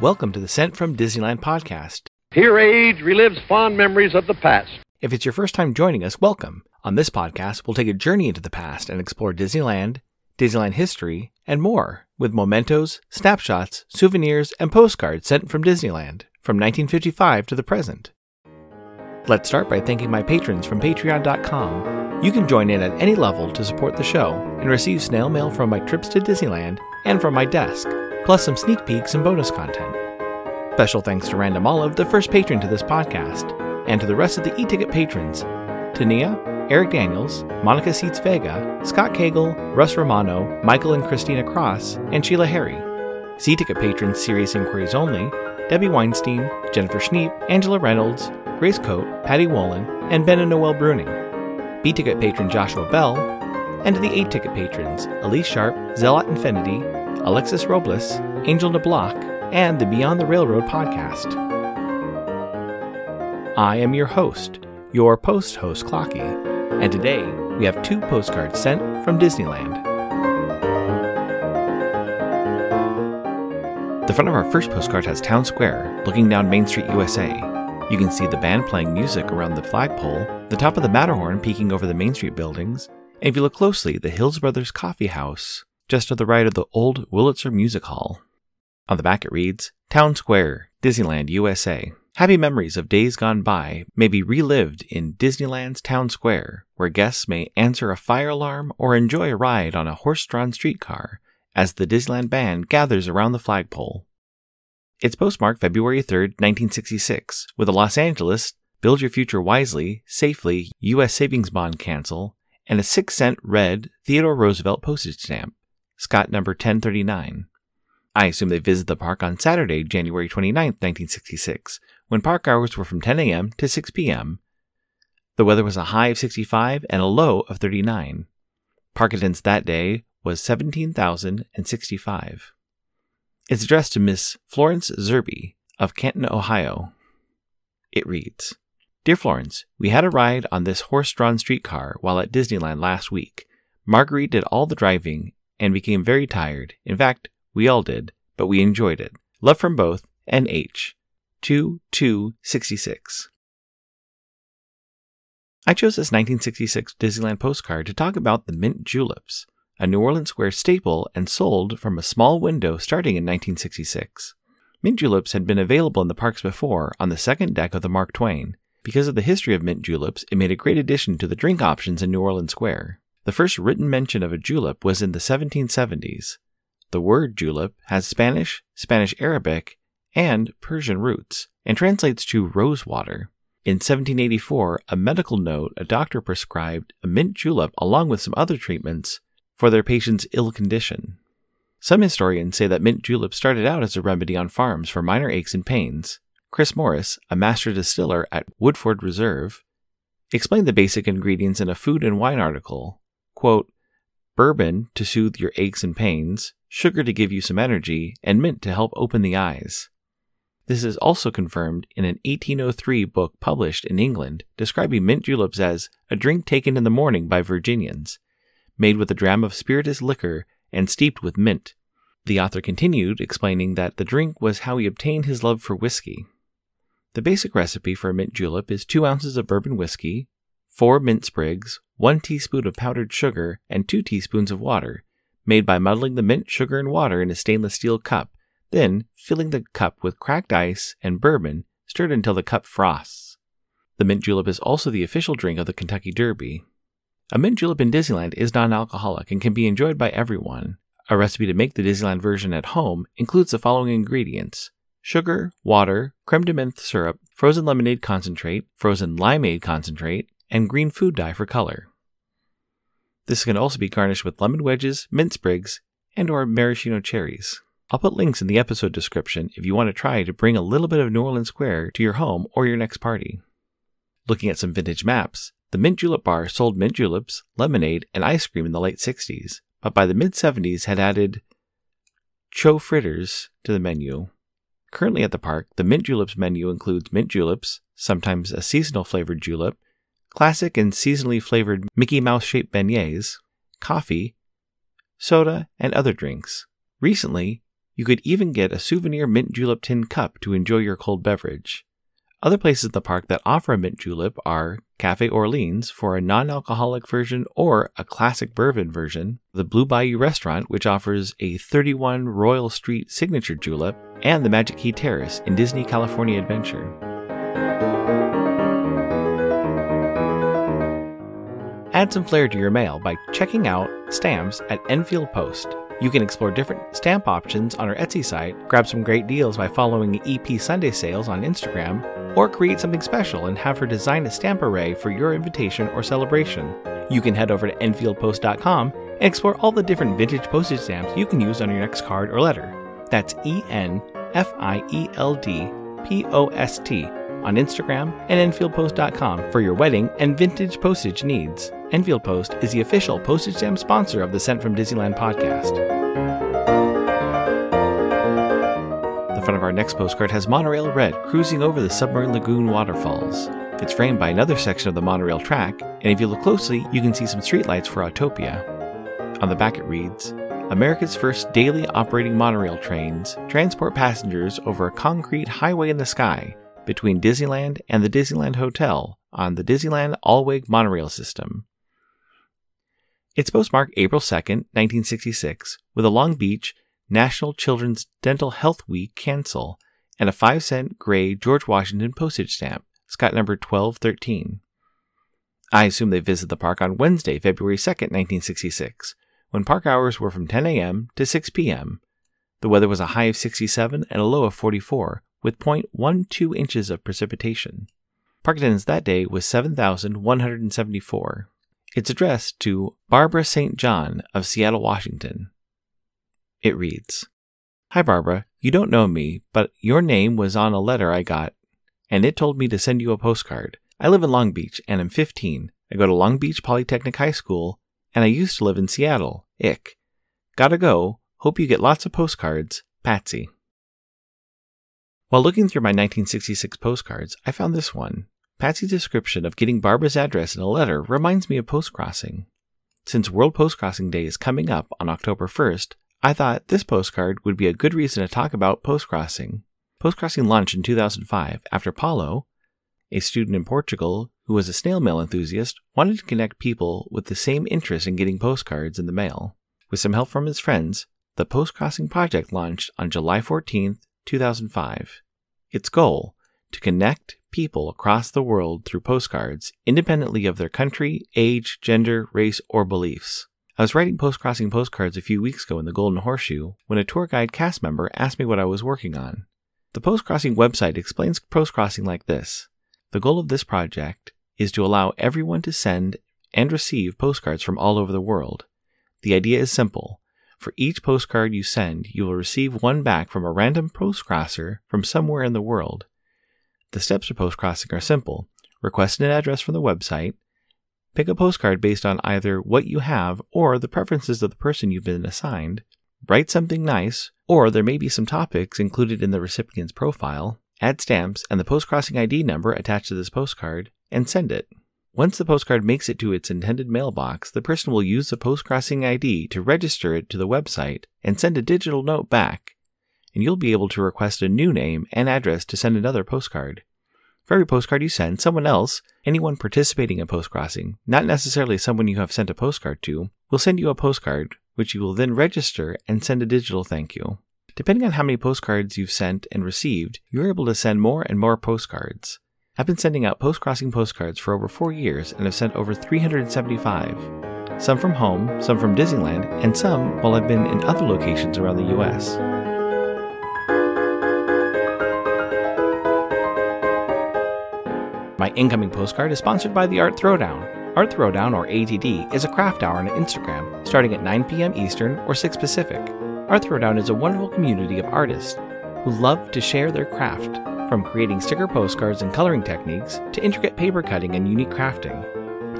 Welcome to the Sent from Disneyland podcast. Here age relives fond memories of the past. If it's your first time joining us, welcome. On this podcast, we'll take a journey into the past and explore Disneyland, Disneyland history, and more with mementos, snapshots, souvenirs, and postcards sent from Disneyland from 1955 to the present. Let's start by thanking my patrons from patreon.com. You can join in at any level to support the show and receive snail mail from my trips to Disneyland and from my desk, plus some sneak peeks and bonus content. Special thanks to Random Olive, the first patron to this podcast, and to the rest of the e-ticket patrons, Tania, Eric Daniels, Monica Seitz Vega, Scott Cagle, Russ Romano, Michael and Christina Cross, and Sheila Harry. C ticket patrons Serious Inquiries Only, Debbie Weinstein, Jennifer Schneep, Angela Reynolds, Grace Coate, Patty Wolin, and Ben and Noel Bruning. B ticket patron Joshua Bell, and to the A ticket patrons Elise Sharp, Zealot Infinity, Alexis Robles, Angel DeBlock, and the Beyond the Railroad podcast. I am your host, your post host Clocky, and today we have two postcards sent from Disneyland. The front of our first postcard has Town Square, looking down Main Street, USA. You can see the band playing music around the flagpole, the top of the Matterhorn peeking over the Main Street buildings, and if you look closely, the Hills Brothers Coffee House, just to the right of the old Wurlitzer Music Hall. On the back it reads, Town Square, Disneyland, USA. Happy memories of days gone by may be relived in Disneyland's Town Square, where guests may answer a fire alarm or enjoy a ride on a horse drawn streetcar as the Disneyland band gathers around the flagpole. It's postmarked February 3, 1966, with a Los Angeles Build Your Future Wisely, Safely U.S. Savings Bond cancel, and a 6 cent red Theodore Roosevelt postage stamp, Scott number 1039. I assume they visited the park on Saturday, January 29, 1966, when park hours were from 10 a.m. to 6 p.m. The weather was a high of 65 and a low of 39. Park attendance that day was 17,065. It's addressed to Miss Florence Zerby of Canton, Ohio. It reads Dear Florence, we had a ride on this horse drawn streetcar while at Disneyland last week. Marguerite did all the driving and became very tired. In fact, we all did, but we enjoyed it. Love from both, and H. 2266. I chose this 1966 Disneyland postcard to talk about the mint juleps, a New Orleans Square staple and sold from a small window starting in 1966. Mint juleps had been available in the parks before on the second deck of the Mark Twain. Because of the history of mint juleps, it made a great addition to the drink options in New Orleans Square. The first written mention of a julep was in the 1770s. The word julep has Spanish, Spanish Arabic, and Persian roots, and translates to rose water. In 1784, a medical note, a doctor prescribed a mint julep along with some other treatments for their patient's ill condition. Some historians say that mint julep started out as a remedy on farms for minor aches and pains. Chris Morris, a master distiller at Woodford Reserve, explained the basic ingredients in a food and wine article. Quote, bourbon to soothe your aches and pains, sugar to give you some energy, and mint to help open the eyes. This is also confirmed in an 1803 book published in England describing mint juleps as a drink taken in the morning by Virginians, made with a dram of spirituous liquor and steeped with mint. The author continued, explaining that the drink was how he obtained his love for whiskey. The basic recipe for a mint julep is 2 ounces of bourbon whiskey, 4 mint sprigs, 1 teaspoon of powdered sugar, and 2 teaspoons of water, made by muddling the mint, sugar, and water in a stainless steel cup then, filling the cup with cracked ice and bourbon, stirred until the cup frosts. The mint julep is also the official drink of the Kentucky Derby. A mint julep in Disneyland is non alcoholic and can be enjoyed by everyone. A recipe to make the Disneyland version at home includes the following ingredients sugar, water, creme de menthe syrup, frozen lemonade concentrate, frozen limeade concentrate, and green food dye for color. This can also be garnished with lemon wedges, mint sprigs, and or maraschino cherries. I'll put links in the episode description if you want to try to bring a little bit of New Orleans Square to your home or your next party. Looking at some vintage maps, the Mint Julep Bar sold mint juleps, lemonade, and ice cream in the late 60s, but by the mid 70s had added cho fritters to the menu. Currently at the park, the Mint Juleps menu includes mint juleps, sometimes a seasonal flavored julep, classic and seasonally flavored Mickey Mouse shaped beignets, coffee, soda, and other drinks. Recently, You could even get a souvenir mint julep tin cup to enjoy your cold beverage. Other places in the park that offer a mint julep are Cafe Orleans for a non alcoholic version or a classic bourbon version, the Blue Bayou Restaurant, which offers a 31 Royal Street signature julep, and the Magic Key Terrace in Disney California Adventure. Add some flair to your mail by checking out stamps at Enfield Post. You can explore different stamp options on our Etsy site, grab some great deals by following EP Sunday Sales on Instagram, or create something special and have her design a stamp array for your invitation or celebration. You can head over to EnfieldPost.com and explore all the different vintage postage stamps you can use on your next card or letter. That's E N F I E L D P O S T on Instagram and EnfieldPost.com for your wedding and vintage postage needs. Enfield Post is the official postage stamp sponsor of the Sent from Disneyland podcast. The front of our next postcard has monorail red cruising over the Submarine Lagoon waterfalls. It's framed by another section of the monorail track, and if you look closely, you can see some streetlights for Autopia. On the back it reads, America's first daily operating monorail trains transport passengers over a concrete highway in the sky between Disneyland and the Disneyland Hotel on the Disneyland Alweg monorail system. It's postmarked April 2nd, 1966, with a Long Beach National Children's Dental Health Week cancel and a 5 cent gray George Washington postage stamp, Scott number 1213. I assume they visited the park on Wednesday, February 2nd, 1966, when park hours were from 10 a.m. to 6 p.m. The weather was a high of 67 and a low of 44, with 0.12 inches of precipitation. Park attendance that day was 7,174. It's addressed to Barbara St. John of Seattle, Washington. It reads Hi, Barbara. You don't know me, but your name was on a letter I got, and it told me to send you a postcard. I live in Long Beach and I'm 15. I go to Long Beach Polytechnic High School, and I used to live in Seattle. Ick. Gotta go. Hope you get lots of postcards. Patsy. While looking through my 1966 postcards, I found this one. Patsy's description of getting Barbara's address in a letter reminds me of postcrossing. Since World Postcrossing Day is coming up on October 1st, I thought this postcard would be a good reason to talk about postcrossing. Postcrossing launched in 2005 after Paulo, a student in Portugal who was a snail mail enthusiast, wanted to connect people with the same interest in getting postcards in the mail. With some help from his friends, the Postcrossing Project launched on July 14, 2005. Its goal to connect people across the world through postcards, independently of their country, age, gender, race, or beliefs. I was writing postcrossing postcards a few weeks ago in the Golden Horseshoe when a tour guide cast member asked me what I was working on. The postcrossing website explains postcrossing like this The goal of this project is to allow everyone to send and receive postcards from all over the world. The idea is simple. For each postcard you send, you will receive one back from a random postcrosser from somewhere in the world. The steps for postcrossing are simple. Request an address from the website, pick a postcard based on either what you have or the preferences of the person you've been assigned, write something nice, or there may be some topics included in the recipient's profile, add stamps and the postcrossing ID number attached to this postcard, and send it. Once the postcard makes it to its intended mailbox, the person will use the postcrossing ID to register it to the website and send a digital note back and you'll be able to request a new name and address to send another postcard. For every postcard you send, someone else, anyone participating in postcrossing, not necessarily someone you have sent a postcard to, will send you a postcard, which you will then register and send a digital thank you. Depending on how many postcards you've sent and received, you're able to send more and more postcards. I've been sending out postcrossing postcards for over four years and have sent over 375. Some from home, some from Disneyland, and some while I've been in other locations around the US. My incoming postcard is sponsored by the Art Throwdown. Art Throwdown, or ATD, is a craft hour on Instagram starting at 9 p.m. Eastern or 6 Pacific. Art Throwdown is a wonderful community of artists who love to share their craft, from creating sticker postcards and coloring techniques to intricate paper cutting and unique crafting.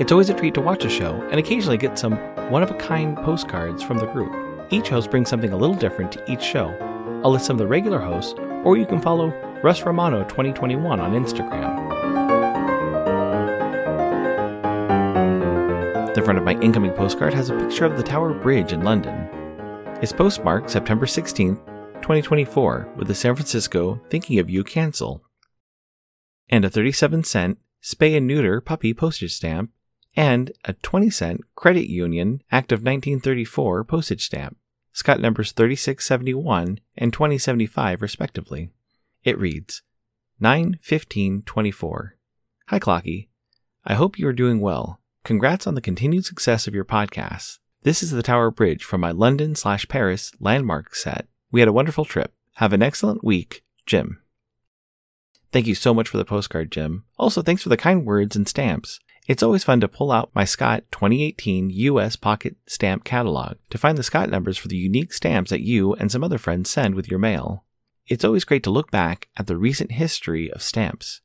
It's always a treat to watch a show and occasionally get some one of a kind postcards from the group. Each host brings something a little different to each show. I'll list some of the regular hosts, or you can follow Russ Romano 2021 on Instagram. The front of my incoming postcard has a picture of the Tower Bridge in London. It's postmarked September 16, 2024 with the San Francisco Thinking of You cancel. And a 37 cent spay and neuter puppy postage stamp and a 20 cent credit union Act of 1934 postage stamp. Scott numbers 3671 and 2075 respectively. It reads 91524. Hi Clocky. I hope you are doing well. Congrats on the continued success of your podcast. This is the Tower Bridge from my London slash Paris landmark set. We had a wonderful trip. Have an excellent week, Jim. Thank you so much for the postcard, Jim. Also, thanks for the kind words and stamps. It's always fun to pull out my Scott 2018 US Pocket Stamp Catalog to find the Scott numbers for the unique stamps that you and some other friends send with your mail. It's always great to look back at the recent history of stamps.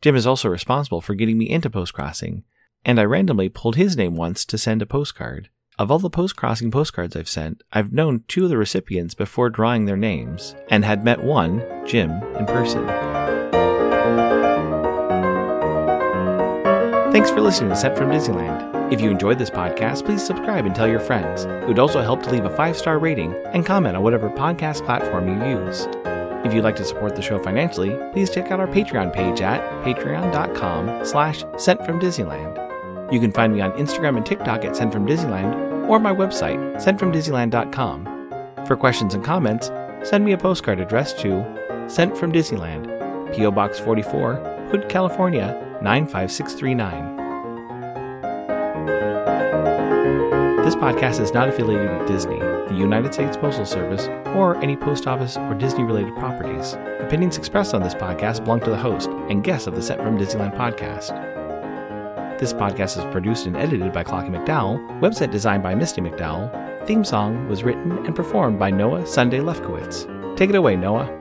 Jim is also responsible for getting me into postcrossing, and I randomly pulled his name once to send a postcard. Of all the postcrossing postcards I've sent, I've known two of the recipients before drawing their names, and had met one, Jim, in person. Thanks for listening to Sent from Disneyland. If you enjoyed this podcast, please subscribe and tell your friends. It would also help to leave a five star rating and comment on whatever podcast platform you use. If you'd like to support the show financially, please check out our Patreon page at patreon.com slash sent from Disneyland. You can find me on Instagram and TikTok at sent from Disneyland or my website, sentfromdisneyland.com. For questions and comments, send me a postcard addressed to Sent from Disneyland, P.O. Box 44, Hood, California 95639. This podcast is not affiliated with Disney, the United States Postal Service, or any post office or Disney related properties. Opinions expressed on this podcast belong to the host and guests of the Sent from Disneyland podcast. This podcast is produced and edited by Clocky McDowell, website designed by Misty McDowell, theme song was written and performed by Noah Sunday Lefkowitz. Take it away, Noah.